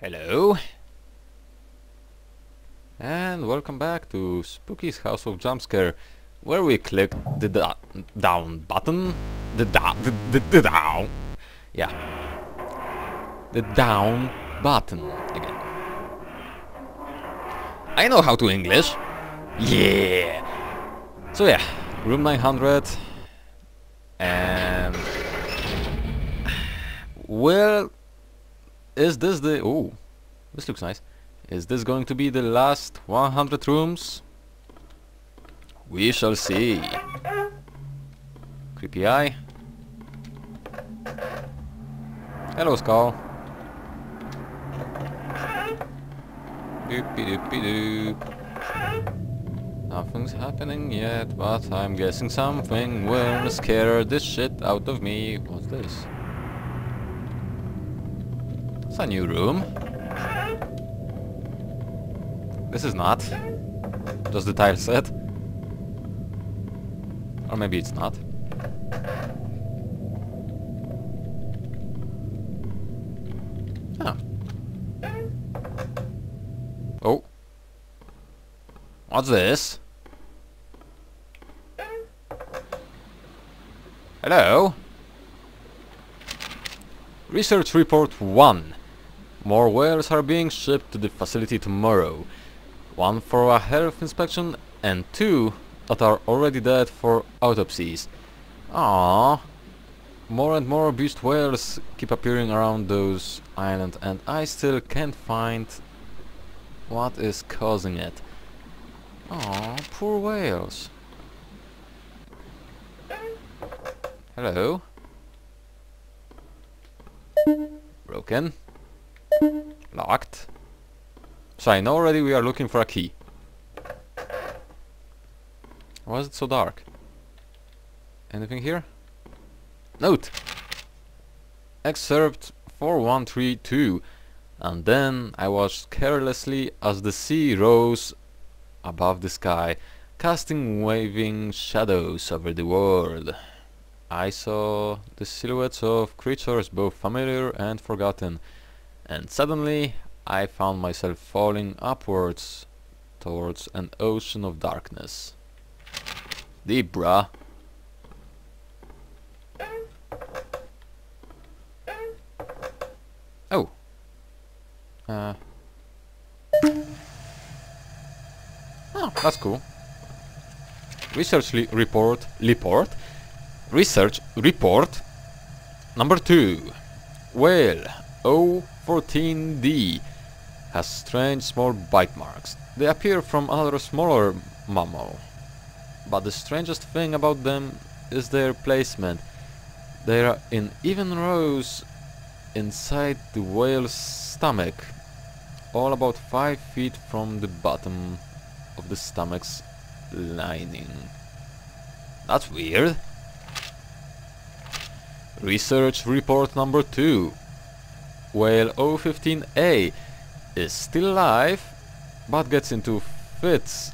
Hello. And welcome back to Spooky's House of Jumpscare, where we click the down button. The, da the, the, the down. Yeah. The down button again. I know how to English. Yeah. So yeah, room 900. And... Well, is this the... Oh, this looks nice. Is this going to be the last 100 rooms? We shall see. Creepy eye. Hello, Skull. Doopy doopy doop. Nothing's happening yet, but I'm guessing something will scare the shit out of me. What's this? It's a new room. This is not. Just the tile set. Or maybe it's not. Ah. Oh. What's this? Hello? Research Report 1. More whales are being shipped to the facility tomorrow. One for a health inspection and two that are already dead for autopsies. Ah, More and more beached whales keep appearing around those islands and I still can't find what is causing it. Ah, poor whales. Hello? Broken. Locked. So I know already we are looking for a key. Why is it so dark? Anything here? Note! Excerpt 4132 And then I watched carelessly as the sea rose above the sky, casting waving shadows over the world. I saw the silhouettes of creatures both familiar and forgotten, and suddenly I found myself falling upwards towards an ocean of darkness. Deep, bruh. Oh. Uh. Oh, that's cool. Research report, report, research report number two. Whale O14D has strange small bite marks. They appear from another smaller mammal. But the strangest thing about them is their placement. They are in even rows inside the whale's stomach, all about 5 feet from the bottom of the stomach's lining. That's weird. Research report number 2. Whale O15A is still alive, but gets into fits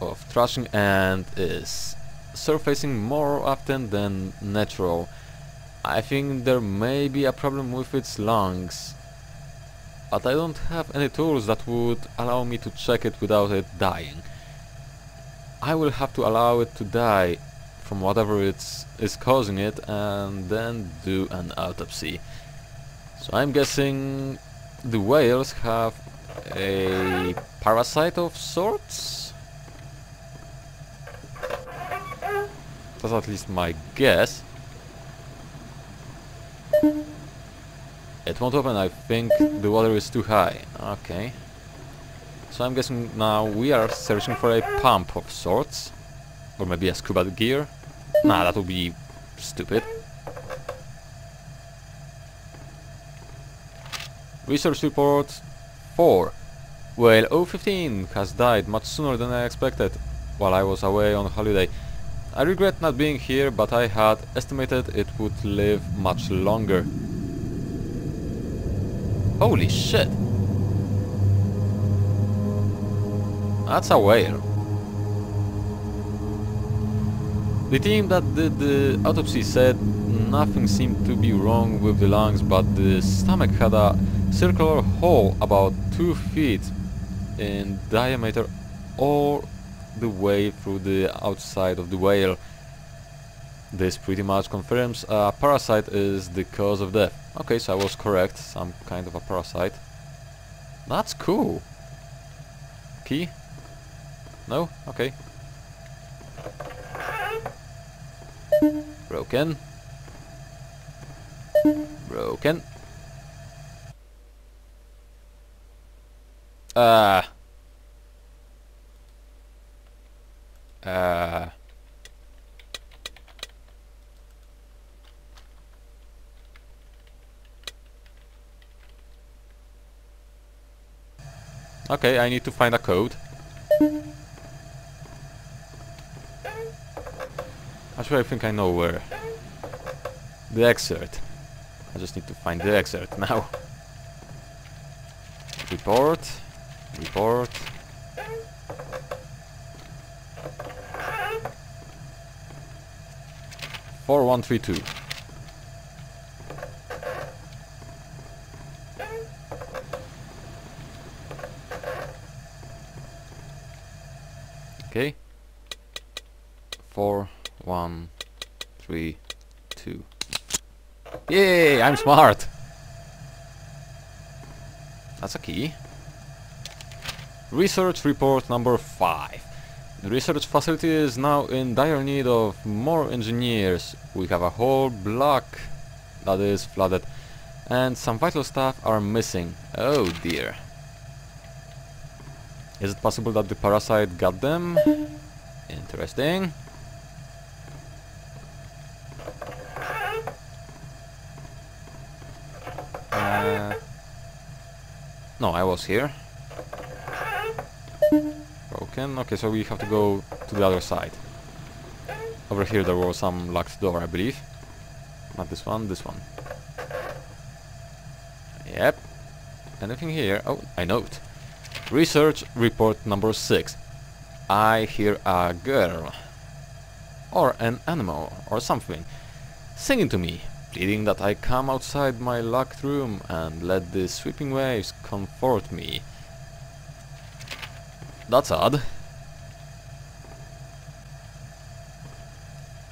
of thrashing and is surfacing more often than natural. I think there may be a problem with its lungs, but I don't have any tools that would allow me to check it without it dying. I will have to allow it to die from whatever it's is causing it and then do an autopsy. So I'm guessing the whales have a parasite of sorts? That's at least my guess. It won't open, I think the water is too high. Okay. So I'm guessing now we are searching for a pump of sorts. Or maybe a scuba gear. Nah, that would be stupid. Research report 4. Whale O15 has died much sooner than I expected while I was away on holiday. I regret not being here, but I had estimated it would live much longer. Holy shit! That's a whale. The team that did the autopsy said nothing seemed to be wrong with the lungs, but the stomach had a circular hole about 2 feet in diameter all the way through the outside of the whale. This pretty much confirms a parasite is the cause of death. Okay, so I was correct, some kind of a parasite. That's cool. Key? No? Okay. Broken. Broken. Ah. Uh. Okay, I need to find a code. Actually, I think I know where. The excerpt. I just need to find the excerpt now. Report. Report. Four one three two. Okay. Four one three two. Yay! I'm smart. That's a key. Research report number 5. The research facility is now in dire need of more engineers. We have a whole block that is flooded and some vital staff are missing. Oh dear. Is it possible that the parasite got them? Interesting. Uh, no, I was here. Broken. Okay, so we have to go to the other side. Over here there was some locked door, I believe. Not this one, this one. Yep. Anything here? Oh, I note. Research report number 6. I hear a girl. Or an animal, or something. Singing to me, pleading that I come outside my locked room and let the sweeping waves comfort me. That's odd.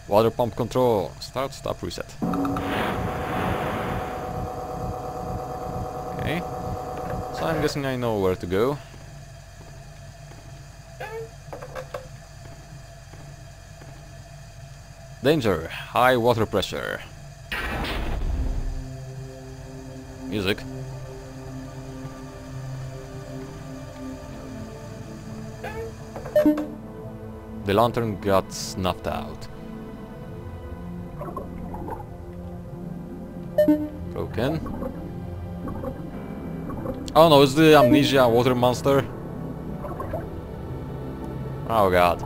Water pump control. Start, stop, reset. Okay. So I'm guessing I know where to go. Danger! High water pressure. Music. The lantern got snuffed out. Broken. Oh no, it's the amnesia water monster. Oh god.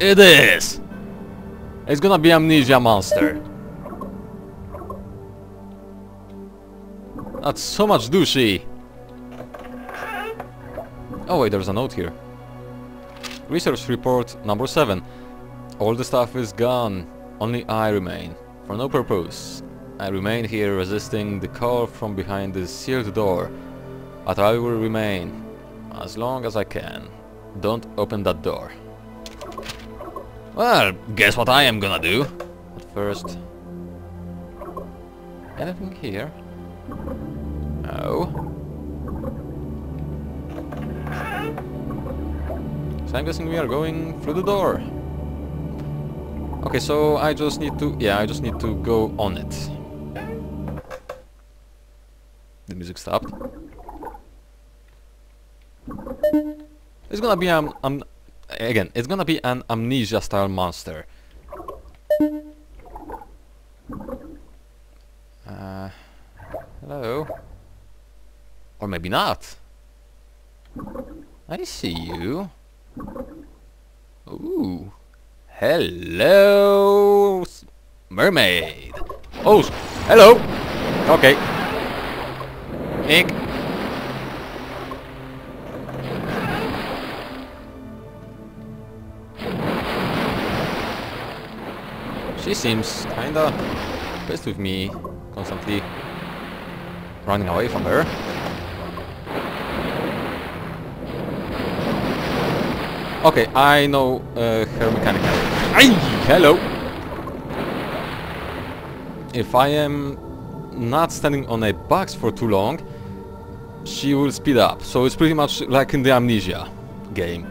It is! It's gonna be amnesia monster. That's so much douchey. Oh wait, there's a note here. Research report number 7. All the stuff is gone. Only I remain. For no purpose. I remain here resisting the call from behind the sealed door. But I will remain. As long as I can. Don't open that door. Well, guess what I am gonna do? At first... Anything here? So I'm guessing we are going through the door. Okay, so I just need to... Yeah, I just need to go on it. The music stopped. It's gonna be um, um again, it's gonna be an amnesia style monster. Uh, hello? Or maybe not. I see you. Ooh. Hello, mermaid. Oh, hello. Okay. Ink. She seems kinda pissed with me constantly running away from her. Okay, I know uh, her mechanic. Ay, hello! If I am not standing on a box for too long, she will speed up. So it's pretty much like in the Amnesia game.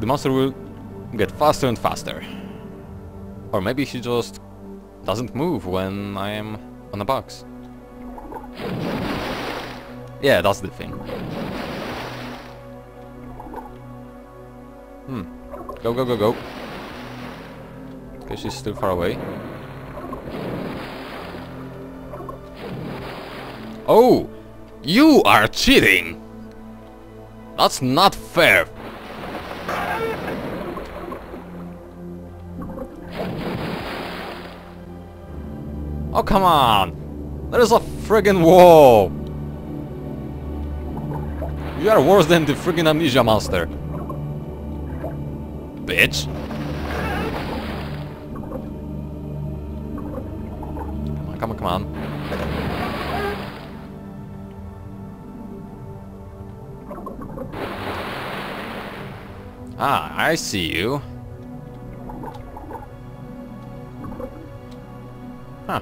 The monster will get faster and faster. Or maybe she just doesn't move when I am on a box. Yeah, that's the thing. Go, go, go, go. Okay, she's still far away. Oh! You are cheating! That's not fair! Oh, come on! There's a friggin' wall! You are worse than the friggin' amnesia monster. Bitch! Come on, come on, come on. Ah, I see you. Huh.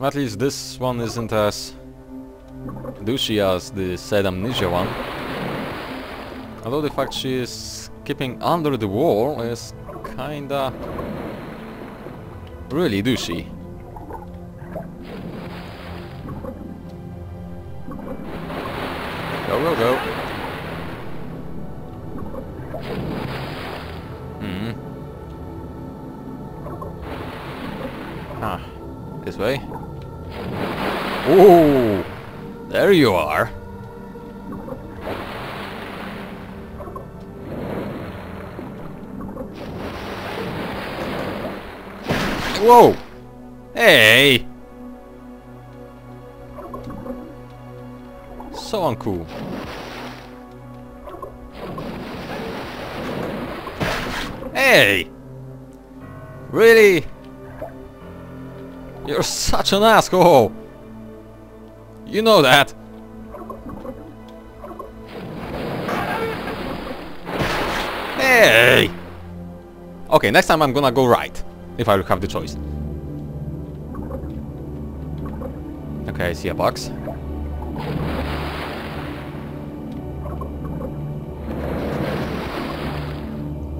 At least this one isn't as douchey as the said amnesia one. Although the fact she is keeping under the wall is kinda really douchey. Go, go, go. Hmm. Ah, this way. Oh, there you are. Whoa! Hey! So uncool. Hey! Really? You're such an asshole! You know that! Hey! Okay, next time I'm gonna go right, if I have the choice. Okay, I see a box.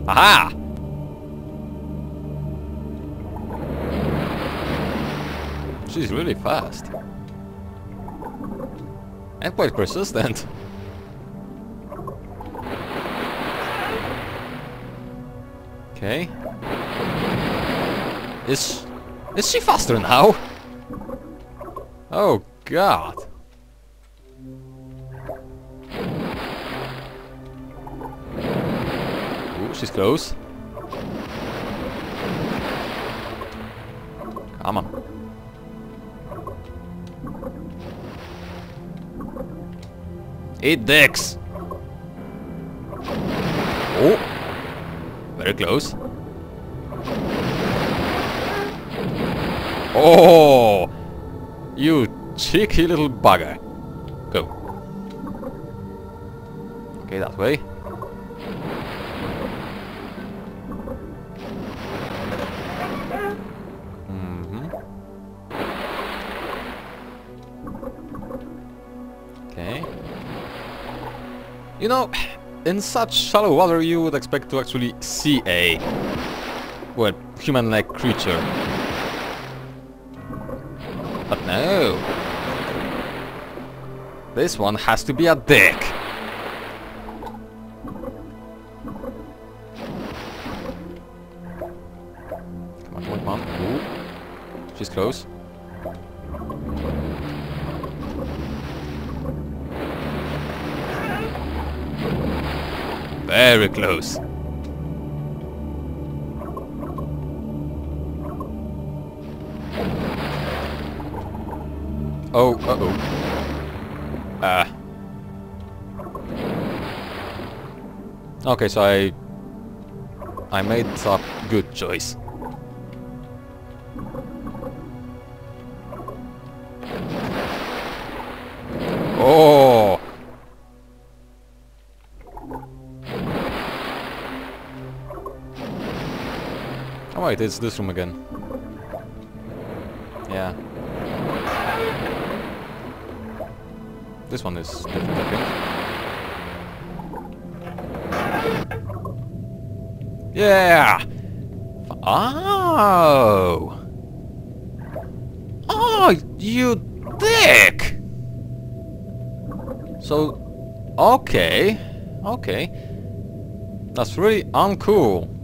Aha! She's really fast. And quite persistent. Okay. Is is she faster now? Oh god. Ooh, she's close. Eat dicks! Oh! Very close. Oh! You cheeky little bugger. Go. Okay, that way. You know, in such shallow water you would expect to actually see a... well, human-like creature. But no. This one has to be a dick. Come on, come on, come on. Ooh. She's close. Very close. Oh, uh-oh. Ah. Okay, so I... I made a good choice. Oh wait, it's this room again. Yeah. This one is different, I think. Yeah! Oh! Oh, you dick! So, okay, okay. That's really uncool.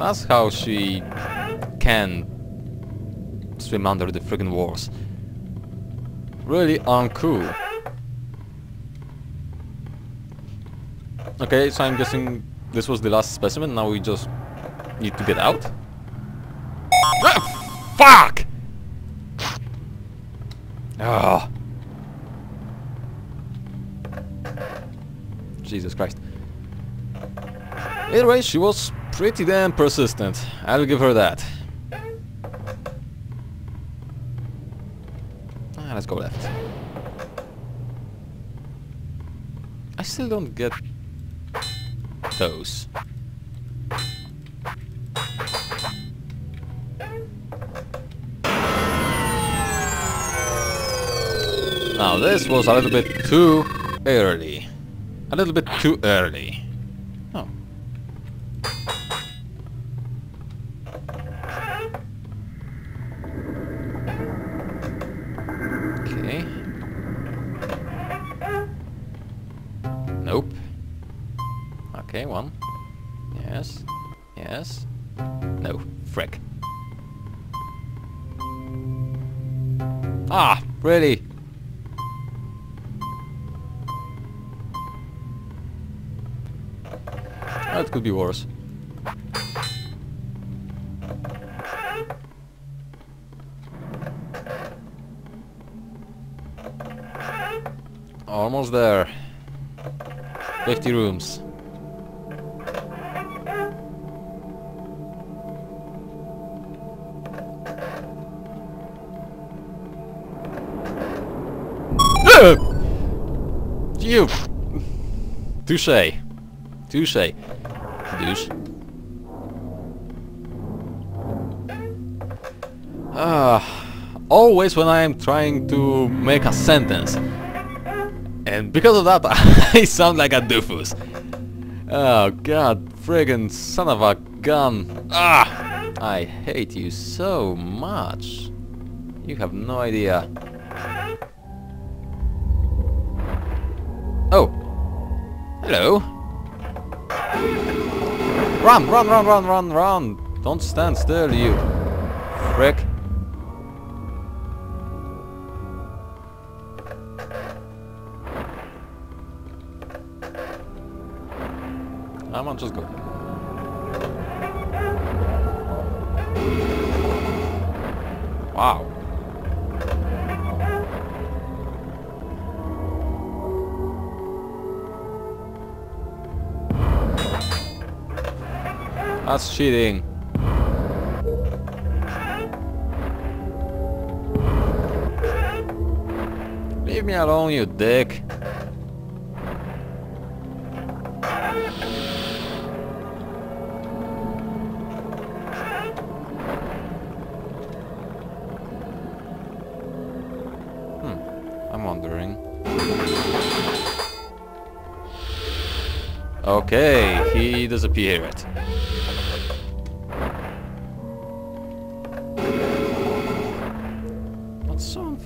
That's how she can swim under the friggin' walls. Really uncool. Okay, so I'm guessing this was the last specimen, now we just need to get out? Ah, fuck! Oh. Jesus Christ. Either way, she was pretty damn persistent. I'll give her that. Ah, let's go left. I still don't get those. Now this was a little bit too early. A little bit too early. That could be worse. Almost there. 50 rooms. Uh! You! Touche. Touche. Douche. Ah, always when I am trying to make a sentence. And because of that, I sound like a doofus. Oh god, friggin' son of a gun. Ah! I hate you so much. You have no idea. Oh! Hello! Run, run, run, run, run, run! Don't stand still, you frick. Come on, just go. Wow. That's cheating. Leave me alone, you dick. Hmm, I'm wondering. Okay, he disappeared.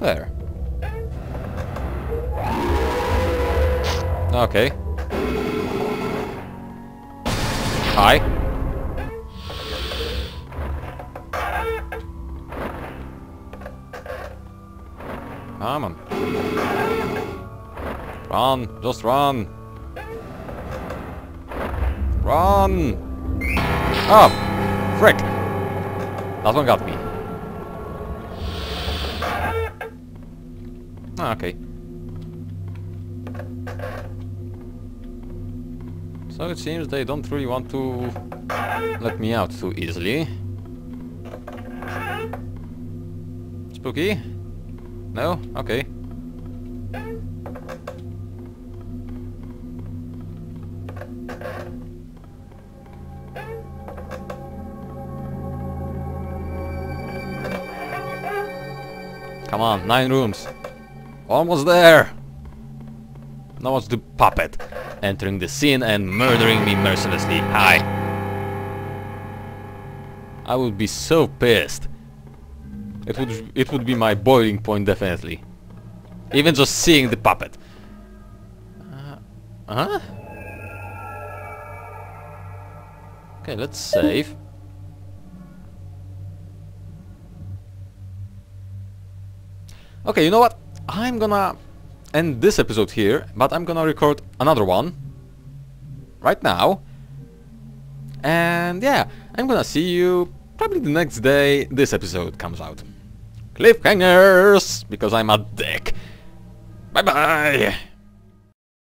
Unfair. Okay. Hi. Come on. Run, just run. Run! Oh! Frick! That one got me. Ah, okay. So it seems they don't really want to let me out too easily. Spooky? No? Okay. Come on, nine rooms. Almost there! Now it's the puppet entering the scene and murdering me mercilessly. Hi. I would be so pissed. It would it would be my boiling point definitely. Even just seeing the puppet. Uh, huh? Okay, let's save. Okay, you know what? I'm gonna end this episode here, but I'm gonna record another one right now. And yeah, I'm gonna see you probably the next day this episode comes out. Cliffhangers! Because I'm a dick. Bye bye!